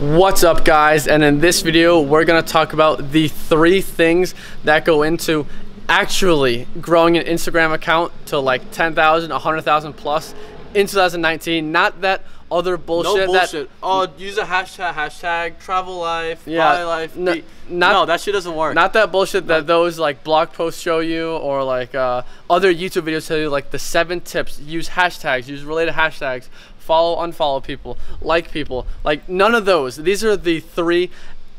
What's up guys and in this video we're gonna talk about the three things that go into actually growing an Instagram account to like 10,000, 100,000 plus in 2019 not that other bullshit, no bullshit. that oh, use a hashtag, hashtag travel life, Yeah, buy life. no- be- not- no, that shit doesn't work. not that bullshit that those like blog posts show you or like uh, other YouTube videos tell you like the seven tips use hashtags use related hashtags follow unfollow people like people like none of those these are the three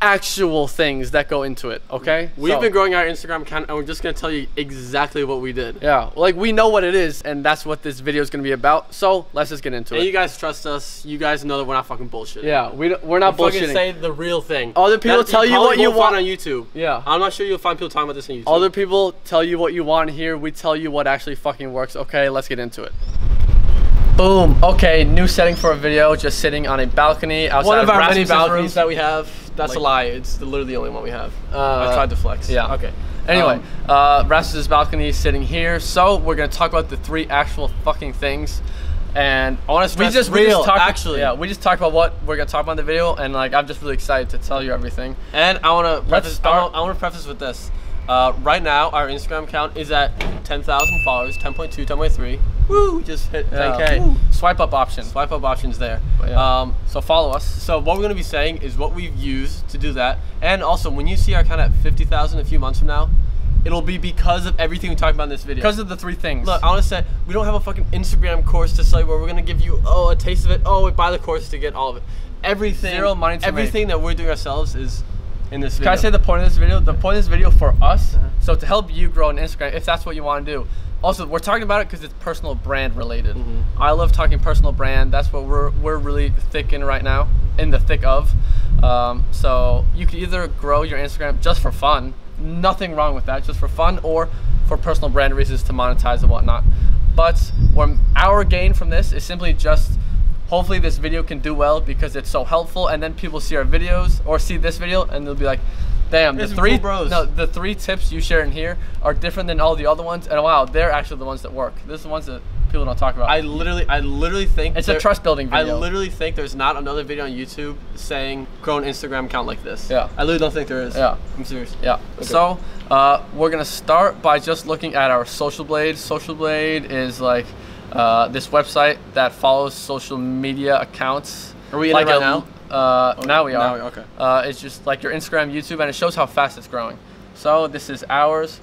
actual things that go into it okay We've So- been growing our Instagram account, and we're just gonna tell you exactly what we did. yeah like we know what it is and that's what this video is going to be about so let's just get into And it you guys trust us. You guys know that we're not fucking bullshit. yeah we, we're not We fucking bullshitting say the real thing. Other people That tell you probably what you want. on YouTube. yeah I'm not sure you'll find people talking about this on YouTube. Other people tell you what you want to hear. We tell you what actually fucking works. Okay, let's get into it. Boom. Okay, new setting for a video. Just sitting on a balcony outside one of our many balconies room. that we have. That's Like- a lie. It's the, literally the only one we have. Uh, I tried to flex. yeah. Okay. Anyway, Um, uh, Rasmus's balcony is sitting here. So we're gonna talk about the three actual fucking things. And I want to we just we real. just talked, actually, yeah, we just talked about what we're gonna talk about in the video, and like I'm just really excited to tell you everything. And I want to preface. I wanna- I want to preface with this. Uh, right now, our Instagram account is at 10,000 followers, 10.2, 10.3. Woo! Just hit 10k. Woo. Swipe up option. Swipe up options there. Yeah. Um, So follow us. so what we're gonna be saying is what we've used to do that, and also when you see our account at 50,000 a few months from now, it'll be because of everything we talked about in this video. Because of the three things. Look, I want to say we don't have a fucking Instagram course to sell you where we're gonna give you oh a taste of it. Oh, buy the course to get all of it. Everything, Zero money to everything that we're doing ourselves is in this Can video. I say the point of this video? The point of this video for us, Uh-huh. so to help you grow on Instagram, if that's what you want to do. Also, we're talking about it because it's personal brand related. Mhm. I love talking personal brand. That's what we're we're really thick in right now, in the thick of. Um, so you can either grow your Instagram just for fun, nothing wrong with that, just for fun, or for personal brand reasons to monetize and whatnot. But our gain from this is simply just hopefully this video can do well because it's so helpful and then people see our videos or see this video and they'll be like damn the three cool bros." no the three tips you share in here are different than all the other ones and wow they're actually the ones that work this is the ones that people don't talk about I literally, I literally think it's a trust building video I literally think there's not another video on YouTube saying grow an Instagram account like this. Yeah. I literally don't think there is. Yeah. I'm serious. yeah so uh, we're gonna start by just looking at our social blade social blade is like uh, this website that follows social media accounts Are we in like it right a- now? uh, now we now are we- okay. uh, it's just like your instagram youtube and it shows how fast it's growing so this is ours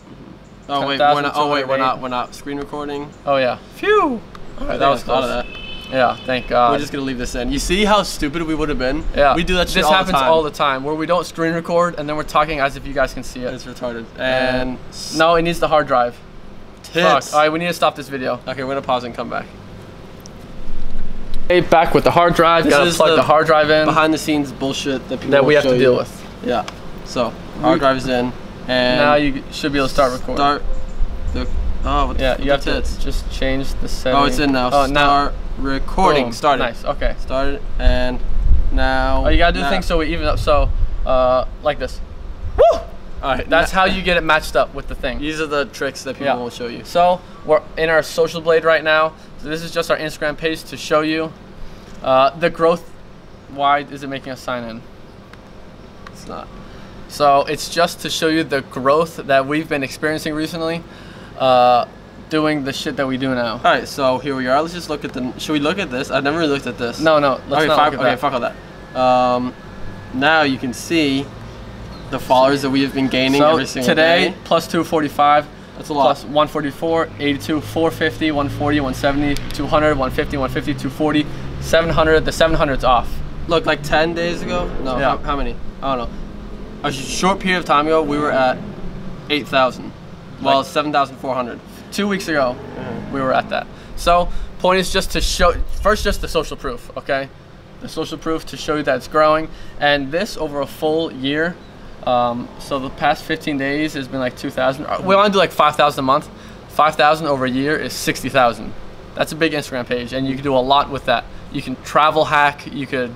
Oh wait, we're not. Oh wait, we're not. We're not screen recording. oh yeah phew Alright, that was thought close of that. yeah thank god We're just gonna leave this in. You see how stupid we would have been? yeah We do that shit this all happens the time. all the time where we don't screen record and then we're talking as if you guys can see it It's retarded. And no it needs the hard drive Fuck. all right we need to stop this video Okay, we're gonna pause and come back. Hey, back with the hard drive. This Gotta plug the, the hard drive in Behind the scenes bullshit that people that we have to show deal you. with. Yeah. So hard drive is in, and Now you should be able to start recording. start the. Oh, what the yeah, f- you the have tits. to just change the setting. Oh, it's in now. Oh, now. start recording. Boom. Started. Nice. Okay. Started and now. Oh, you gotta do now. things so we even up. So, uh, like this. Woo! All right. That's how you get it matched up with the thing. These are the tricks that people Yeah. will show you. So we're in our social blade right now. So this is just our Instagram page to show you uh, the growth. Why is it making us sign in? It's not. So it's just to show you the growth that we've been experiencing recently, uh, doing the shit that we do now. All right. So here we are. Let's just look at the. Should we look at this? I've never really looked at this. No, no, let's okay, not fuck, okay, that. fuck all that. Um, now you can see the followers that we have been gaining So every single today, day. plus 245, That's a lot. plus 144, 82, 450, 140, 170, 200, 150, 150, 240, 700. The 700's off. Look, like 10 days ago? No, Yeah. how, how many? I don't know. A short period of time ago, we were at 8,000. Well, Like- 7,400. Two weeks ago, mm-hmm. we were at that. So point is just to show, first just the social proof, okay? The social proof to show you that it's growing. And this over a full year, um, so the past 15 days has been like 2,000. Uh, We want to do like 5,000 a month. 5,000 over a year is 60,000. That's a big Instagram page, and you can do a lot with that. You can travel hack. You could,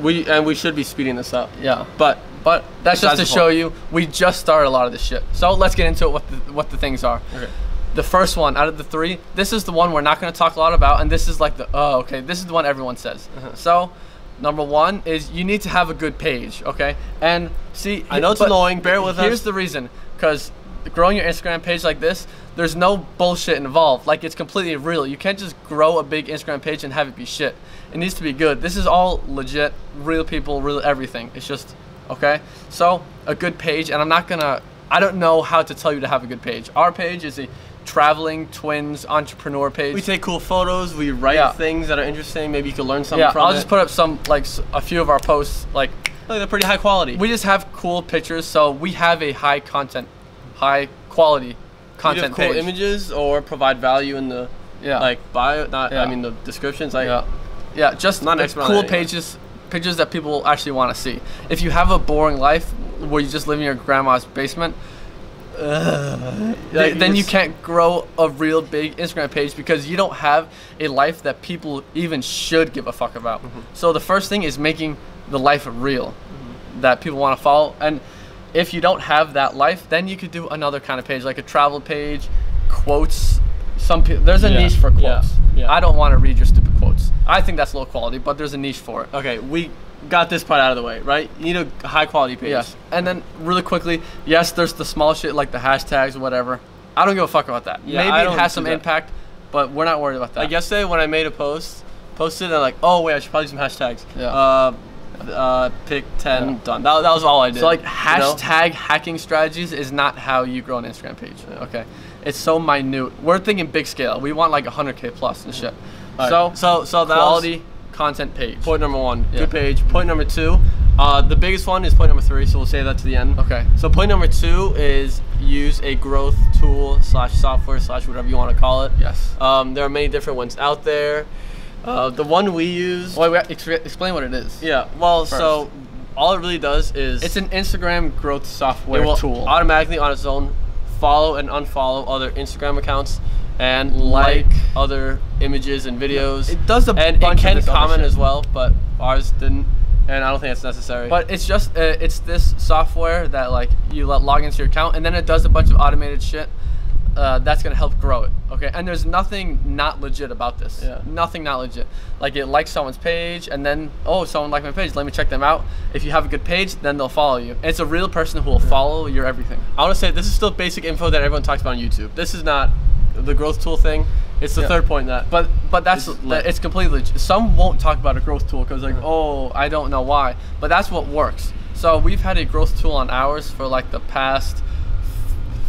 We And we should be speeding this up. yeah. But But that's just to show you we just started a lot of this shit. So let's get into it. What the, what the things are. Okay. The first one out of the three, this is the one we're not going to talk a lot about, and this is like the oh okay, this is the one everyone says. Uh-huh. So Number one is you need to have a good page, okay? And see, I know it's annoying, bear with here's us. Here's the reason, because growing your Instagram page like this, there's no bullshit involved. Like it's completely real. You can't just grow a big Instagram page and have it be shit. It needs to be good. This is all legit, real people, real everything. It's just okay. So a good page, and I'm not gonna. I don't know how to tell you to have a good page. Our page is a traveling twins entrepreneur page. We take cool photos. We write Yeah. things that are interesting. Maybe you can learn something yeah, from I'll it. just put up some like a few of our posts. Like Like they're pretty high quality. we just have cool pictures, so we have a high content, high quality content cool page. images or provide value in the Yeah. like bio. Not Yeah. I mean the descriptions. Like Yeah, yeah, just Not an the expert on cool pages, pictures that people actually want to see. If you have a boring life where you just live in your grandma's basement, Like, then you can't grow a real big Instagram page because you don't have a life that people even should give a fuck about. Mm-hmm. So the first thing is making the life of real that people want to follow. And if you don't have that life, then you could do another kind of page, like a travel page, quotes. Some people there's a Yeah, niche for quotes. yeah. I don't want to read your stupid quotes. I think that's low quality, but there's a niche for it. Okay, we got this part out of the way, right? You need a high quality page. Yes. And then really quickly, yes, there's the small shit like the hashtags, whatever. I don't give a fuck about that. Yeah, Maybe it has some that. impact, but we're not worried about that. Like yesterday when I made a post, posted and I'm like, oh wait, I should probably do some hashtags. Yeah. Uh, uh, pick ten Yeah. done. That, that was all I did. So like you know? hashtag hacking strategies is not how you grow an Instagram page. Okay, it's so minute. We're thinking big scale. We want like 100k plus and shit. All So so so that quality content page. point number one. Yeah. Good page. Point number two. Uh, the biggest one is point number three, so we'll say that to the end. Okay. So point number two is use a growth tool slash software slash whatever you want to call it. Yes. Um, there are many different ones out there. Uh, the one we use. Wait, ex- explain what it is. Yeah. Well, so all it really does is It's an Instagram growth it software will tool. automatically on its own follow and unfollow other Instagram accounts and like, Like- other images and videos. It does a and bunch it can comment as well, but ours didn't, and I don't think it's necessary. But it's just uh, it's this software that like you let log into your account and then it does a bunch of automated shit uh, that's gonna help grow it. Okay, and there's nothing not legit about this. Yeah. Nothing not legit. Like it likes someone's page and then oh someone liked my page. Let me check them out. If you have a good page, then they'll follow you. And it's a real person who will follow your everything. I want to say this is still basic info that everyone talks about on YouTube. This is not the growth tool thing. It's the Yeah. third point that. But but that's It's that- it's completely legit. Some won't talk about a growth tool because like oh I don't know why. But that's what works. So we've had a growth tool on ours for like the past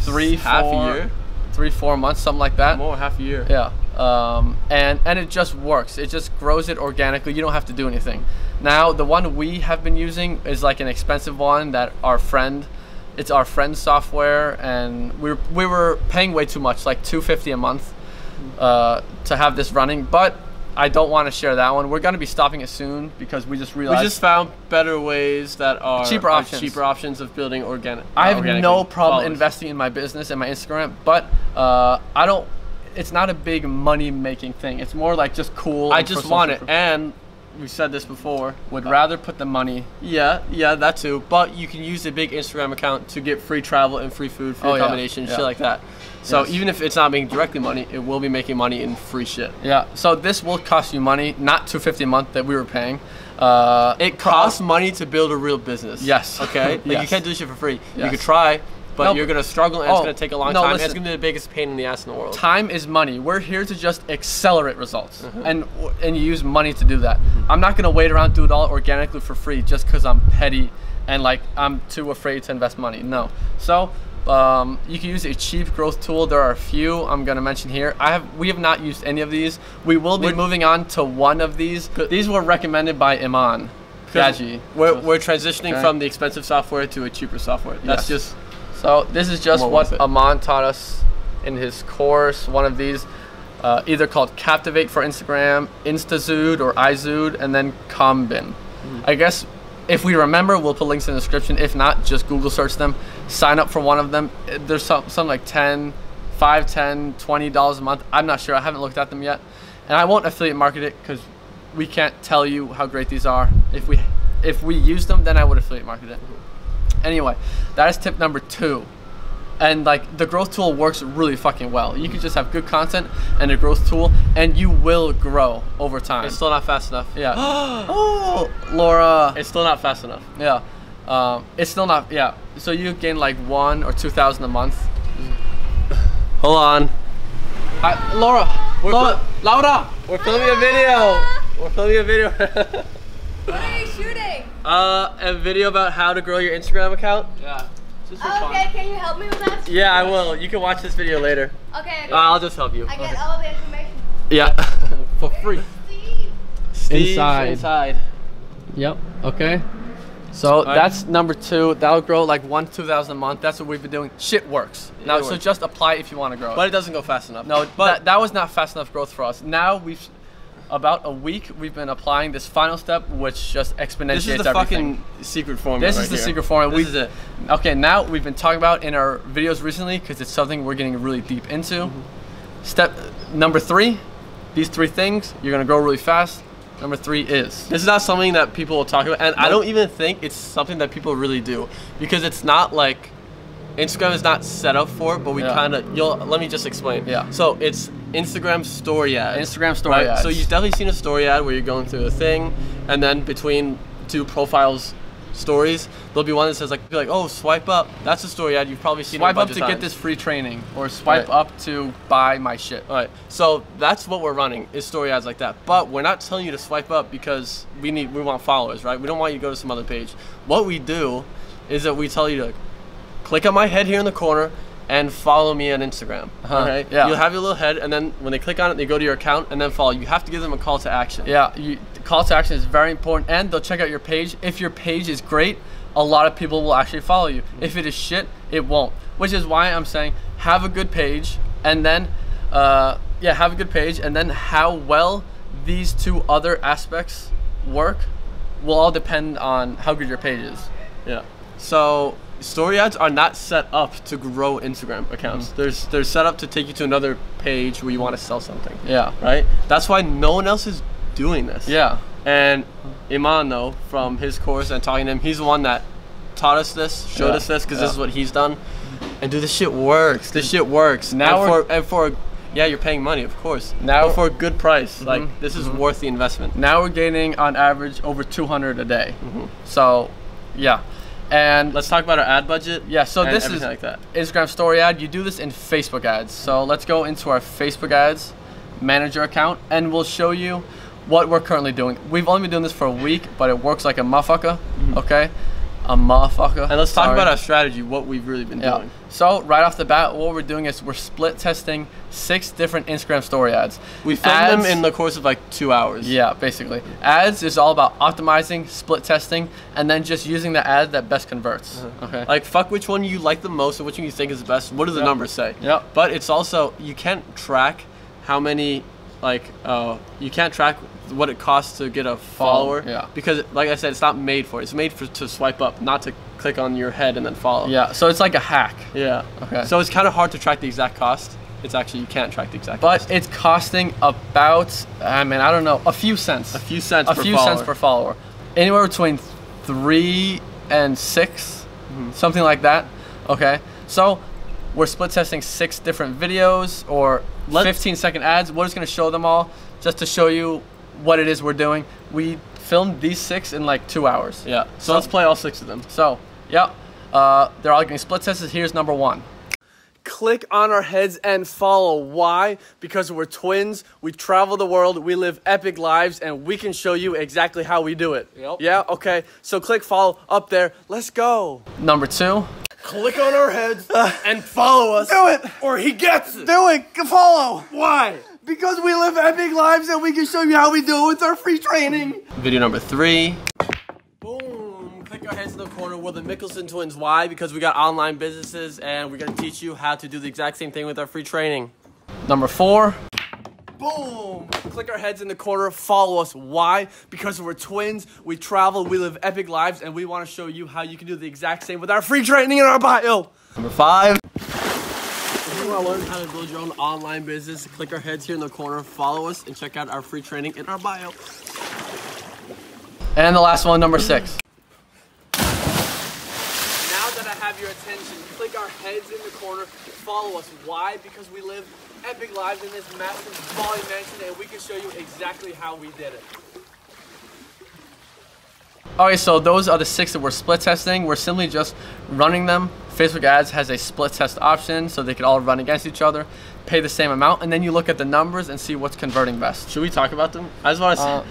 three Half a year? Three four months something like that. more half a year. Yeah. Um, and and it just works. It just grows it organically. You don't have to do anything. Now the one we have been using is like an expensive one that our friend, it's our friend's software, and we were, we were paying way too much, like two fifty a month, uh, to have this running. But I don't want to share that one. We're gonna be stopping it soon because we just realized We just found better ways that are Cheaper are options. cheaper options of building organic. I have organic no problem followers. investing in my business and my Instagram, but uh, I don't. It's not a big money making thing. It's more like just cool. I just want it, and we said this before. would rather put the money. Yeah, yeah, that too. But you can use a big Instagram account to get free travel and free food, free Oh, accommodation, yeah. shit like that. So Yes. even if it's not making directly money, it will be making money in free shit. Yeah. So this will cost you money, not two fifty a month that we were paying. Uh, It costs money to build a real business. Yes. Okay. Like you can't do this shit for free. You could try, but No, you're gonna struggle and it's Oh, gonna take a long no, time. and it's listen. gonna be the biggest pain in the ass in the world. time is money. We're here to just accelerate results, Mm-hmm. and and you use money to do that. I'm not gonna wait around do it all organically for free just because I'm petty and like I'm too afraid to invest money. No. So. Um, you can use a cheap growth tool. There are a few I'm gonna mention here. I have we have not used any of these. We will be We're- moving on to one of these. These were recommended by Iman Gadzhi. We're, we're transitioning Okay. from the expensive software to a cheaper software. That's Yes. just So this is just what worth it. Iman taught us in his course. One of these, uh, either called Captivate for Instagram, InstaZood or iZood, and then Combin. Mm-hmm. I guess if we remember, we'll put links in the description. If not, just Google search them. Sign up for one of them. Uh, There's some, some like 10, 5, 10, 20 dollars a month. I'm not sure. I haven't looked at them yet, and I won't affiliate market it because we can't tell you how great these are. If we if we use them, then I would affiliate market it. Anyway, that is tip number two. And like the growth tool works really fucking well. You can just have good content and a growth tool, and you will grow over time. It's still not fast enough. yeah. oh, Laura. It's still not fast enough. Yeah. Um, it's still not. Yeah. So you gain like one or two thousand a month. Hold on. Hi, Laura. We're Laura. fil- Laura. We're filming a video. We're filming a video. What are you shooting? Uh, a video about how to grow your Instagram account. Yeah. Just for Oh, fun. okay, can you help me with that? Yeah, I will. You can watch this video later. Okay, okay. Uh, I'll just help you. I get all the information. Yeah. For free. Steve. Steve Inside. Inside. Yep. Okay. So Alright. that's number two. That'll grow like one two thousand a month. That's what we've been doing. Shit works. Now, it so just apply if you want to grow. But it doesn't go fast enough. no, but that, that was not fast enough growth for us. Now we've about a week we've been applying this final step, which just exponentiates this is the everything. fucking secret formula. This right is the here. secret formula. This We- is it. Okay, now we've been talking about in our videos recently because it's something we're getting really deep into. Mm-hmm. Step number three, these three things, you're gonna grow really fast. Number three is This is not something that people will talk about, and I don't even think it's something that people really do because it's not like Instagram is not set up for it. But we Yeah. kind of you'll let me just explain. Yeah. So it's Instagram story ad. Instagram story right? ads. So you've definitely seen a story ad where you're going through a thing, and then between two profiles stories, there'll be one that says like, be like, oh, swipe up. That's a story ad. You've probably seen. swipe up to of get this free training, or swipe Right. up to buy my shit. All right, so that's what we're running is story ads like that. But we're not telling you to swipe up because we need we want followers, right? We don't want you to go to some other page. What we do is that we tell you to click on my head here in the corner and follow me on Instagram. Uh-huh, Okay, yeah. You'll have your little head, and then when they click on it, they go to your account and then follow. You have to give them a call to action. Yeah, you, call to action is very important, and they'll check out your page. If your page is great, a lot of people will actually follow you. If it is shit, it won't. Which is why I'm saying have a good page, and then, uh, yeah, have a good page, and then how well these two other aspects work will all depend on how good your page is. Yeah. So story ads are not set up to grow Instagram accounts. Mm-hmm. There's they're set up to take you to another page where you want to sell something. Yeah. Right. That's why no one else is doing this. Yeah. And Iman, though, from his course and talking to him, he's the one that taught us this, showed Yeah, us this, because this is what he's done. And dude, this shit works. This shit works. Now and for, and for yeah, you're paying money, of course. Now- for a good price, like Mhm, this is worth the investment. Now we're gaining on average over 200 a day. Mm-hmm. So, yeah. And Let's talk about our ad budget. Yeah, so this is like that. Instagram story ad. You do this in Facebook ads. So let's go into our Facebook ads manager account and we'll show you what we're currently doing. We've only been doing this for a week, but it works like a motherfucker. Mm-hmm. Okay? A motherfucker. And let's talk Sorry. about our strategy, what we've really been Yeah. doing. So right off the bat, what we're doing is we're split testing six different Instagram story ads. We filmed Ads- them in the course of like two hours. Yeah, basically. Ads is all about optimizing, split testing, and then just using the ad that best converts. Uh-huh. Okay. Like fuck which one you like the most or which one you think is the best. What do the Yep. numbers say? Yeah. But it's also you can't track how many like uh you can't track what it costs to get a Follow, follower. yeah. Because like I said, it's not made for it. It's made for to swipe up, not to click on your head and then follow. yeah, so it's like a hack. Yeah. Okay. So it's kind of hard to track the exact cost. It's actually you can't track the exact But cost. it's costing about, I mean, I don't know, a few cents. a few cents a few follower. cents per follower. Anywhere between three and 6 Mm-hmm. something like that. Okay. So we're split testing six different videos or Let- 15 second ads. We're just going to show them all just to show you what it is we're doing. We filmed these six in like two hours. Yeah. So let's play all six of them. So, yeah. Uh, they're all getting split tested. Here's number one. click on our heads and follow. Why? Because we're twins, we travel the world, we live epic lives, and we can show you exactly how we do it. Yep. Yeah? Okay. So click follow up there. Let's go. Number two. Click on our heads uh, and follow us. Do it. Or he gets it. Do it. Follow. Why? Because we live epic lives and we can show you how we do it with our free training. Video number three. Boom. Click our heads in the corner. We're the Mikkelsen twins. Why? Because we got online businesses and we're going to teach you how to do the exact same thing with our free training. Number four. Boom! Click our heads in the corner, follow us. Why? Because we're twins, we travel, we live epic lives, and we want to show you how you can do the exact same with our free training in our bio. Number five. If you want to learn how to build your own online business, click our heads here in the corner, follow us, and check out our free training in our bio. And the last one, number six. Now that I have have your attention. Click our heads in the corner. Follow us. Why? Because we live epic lives in this massive volume mansion and we can show you exactly how we did it. Okay, so those are the six that we're split testing. We're simply just running them. Facebook ads has a split test option so they could all run against each other, pay the same amount, and then you look at the numbers and see what's converting best. Should we talk about them? I just want to Uh, say.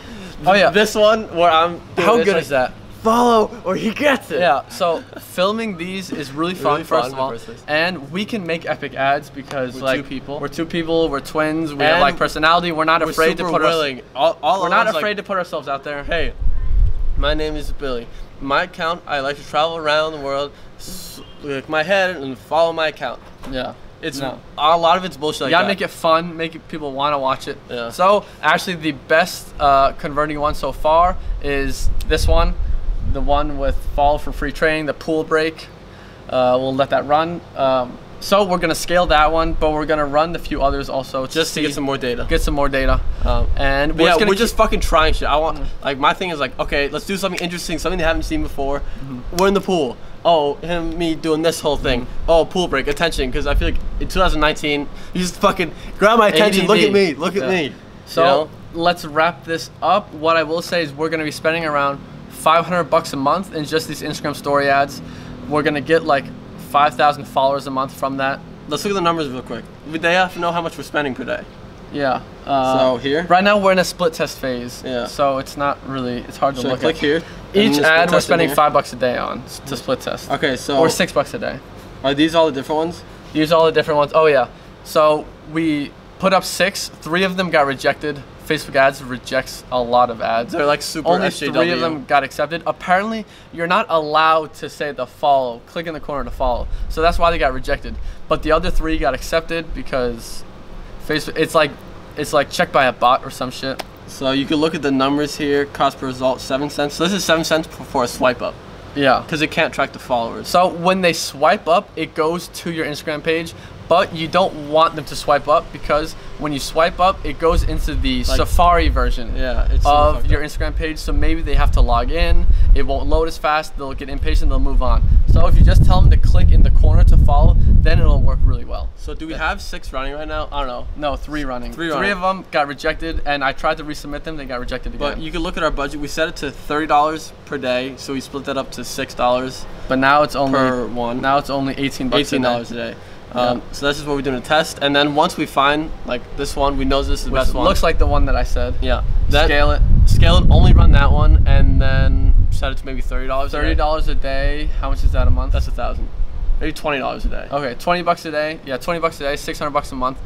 oh, yeah. This one where I'm. How good like, is that? Follow or he gets it. Yeah, so filming these is really fun, Really first fun of all. the. And we can make epic ads because We're like two people. We're two people, we're twins, we have like personality, we're not We're afraid to super put willing. us all, all we're not us, like, afraid to put ourselves out there. Hey, my name is Billy. My account, I like to travel around the world, s- lick my head and follow my account. Yeah. It's No. a lot of it's bullshit. Like you gotta that. make it fun, make it, people want to watch it. Yeah. So actually, the best uh, converting one so far is this one, the one with fall for free training, the pool break. Uh, we'll let that run. Um, so we're gonna scale that one, but we're gonna run the few others also just to see- get some more data. get some more data. Um, and we're yeah, just we're just fucking trying shit. I want like my thing is like, okay, let's do something interesting, something they haven't seen before. Mm-hmm. We're in the pool. Oh, him, me doing this whole thing. Oh, pool break, attention, because I feel like in 2019, you just fucking grab my attention. Look at me, look at me. So You know? let's wrap this up. What I will say is we're gonna be spending around 500 bucks a month in just these Instagram story ads. We're gonna get like 5,000 followers a month from that. let's look at the numbers real quick. They have to know how much we're spending per day. Yeah. Uh, So here? Right now we're in a split test phase. Yeah. So it's not really it's hard to I look click at. here? Each ad we're spending five bucks a day on to split test. Okay, so Or six bucks a day. are these all the different ones? Use all the different ones. Oh yeah. So we put up six. Three of them got rejected. Facebook ads rejects a lot of ads. They're like super Only SJW. three of them got accepted. Apparently, you're not allowed to say the follow. Click in the corner to follow. So that's why they got rejected. But the other three got accepted because Facebook. It's like it's like checked by a bot or some shit. So you can look at the numbers here. Cost per result, seven cents. So this is seven cents for for a swipe up Yeah. because it can't track the followers. So when they swipe up, it goes to your Instagram page, but you don't want them to swipe up because when you swipe up, it goes into the Like- Safari version. Yeah, it's of your. Instagram page, so maybe they have to log in. It won't load as fast. They'll get impatient. They'll move on. So if you just tell them to click in the corner to follow, then it'll work really well. So do we have six running right now? I don't know. No, three running. Three Three running. of them got rejected, and I tried to resubmit them. They got rejected again. But you can look at our budget. We set it to thirty dollars per day, so we split that up to six dollars but now it's only per one. now it's only eighteen bucks. eighteen dollars a day. Um, So this is what we're doing a test, and then once we find like this one, we know this is the Which best one. looks like the one that I said. yeah. That, Scale it. Scale it. Only run that one, and then set it to maybe thirty dollars. Thirty dollars a day. How much is that a month? That's a thousand. Maybe twenty dollars a day. Okay, 20 bucks a day. Yeah, 20 bucks a day, 600 bucks a month.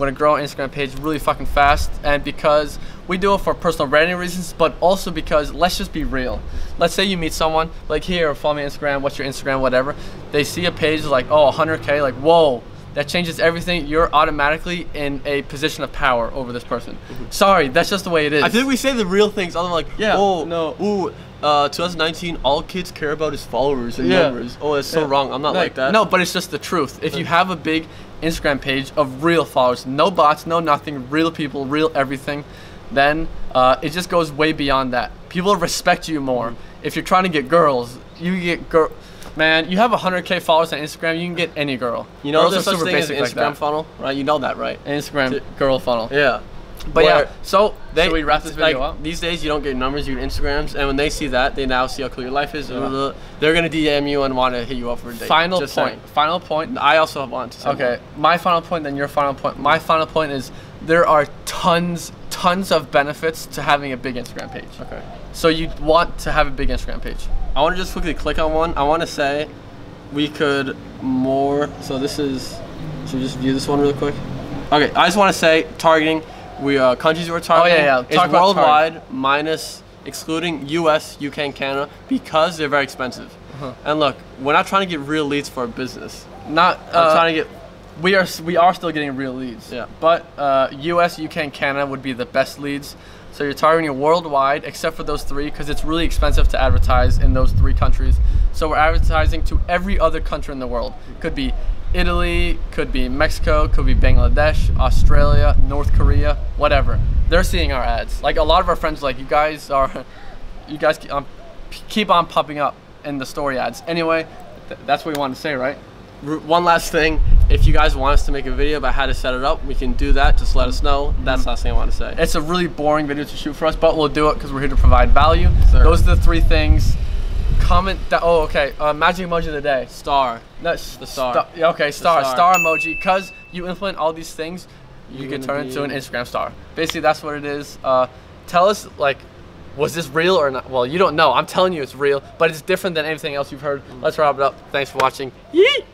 We're gonna grow our Instagram page really fucking fast, and because we do it for personal branding reasons, but also because let's just be real. Let's say you meet someone like here, follow me on Instagram. What's your Instagram? Whatever. They see a page like oh 100k, like whoa, that changes everything. You're automatically in a position of power over this person. Sorry, that's just the way it is. I think we say the real things. Other than like, Yeah, oh no. ooh, uh, 2019, all kids care about is followers and Yeah. numbers. Oh, it's so Yeah. wrong. I'm not like that. No, but it's just the truth. If you have a big Instagram page of real followers, no bots, no nothing, real people, real everything, then uh, it just goes way beyond that. People respect you more. If you're trying to get girls, you get girl. Man, you have 100k followers on Instagram, you can get any girl. you know Girls there's are such thing as Instagram like funnel, right? You know that, right? Instagram girl funnel. Yeah. But Where yeah, so They, should we wrap this video like, up? These days, you don't get numbers, you get Instagrams, and when they see that, they now see how cool your life is. Yeah. They're gonna DM you and want to hit you up for a date. Final Just point. saying. Final point. I also want to. Say Okay, my final point, then your final point. My final point is there are tons, tons of benefits to having a big Instagram page. Okay. So you want to have a big Instagram page. I want to just quickly click on one. I want to say we could more. So this is. Should we just view this one real quick? Okay. I just want to say targeting. We uh, countries we're targeting. Oh, yeah. Is Talk worldwide minus excluding U.S., UK, and Canada because they're very expensive. Uh-huh. And look, we're not trying to get real leads for our business. Not uh, trying to get. we are we are still getting real leads. Yeah. But uh, U.S., UK, and Canada would be the best leads. So you're targeting worldwide, except for those three, because it's really expensive to advertise in those three countries. So we're advertising to every other country in the world. Could be Italy, could be Mexico, could be Bangladesh, Australia, North Korea, whatever. They're seeing our ads. Like a lot of our friends, like you guys are, you guys keep um, on, keep on popping up in the story ads. Anyway, Th- that's what we wanted to say, right? One last thing, if you guys want us to make a video about how to set it up, we can do that. Just let us know. That's the last thing I want to say. It's a really boring video to shoot for us, but we'll do it because we're here to provide value. Those are the three things. Comment that. Oh, okay. Uh, magic emoji of the day. Star. No, s- The star. sta- yeah, okay, star, star. star, emoji. Because you implement all these things, you You're can turn into an Instagram star. Basically, that's what it is. Uh, tell us, like, was this real or not? Well, you don't know. I'm telling you it's real, but it's different than anything else you've heard. Let's wrap it up. Thanks for watching. Yeet!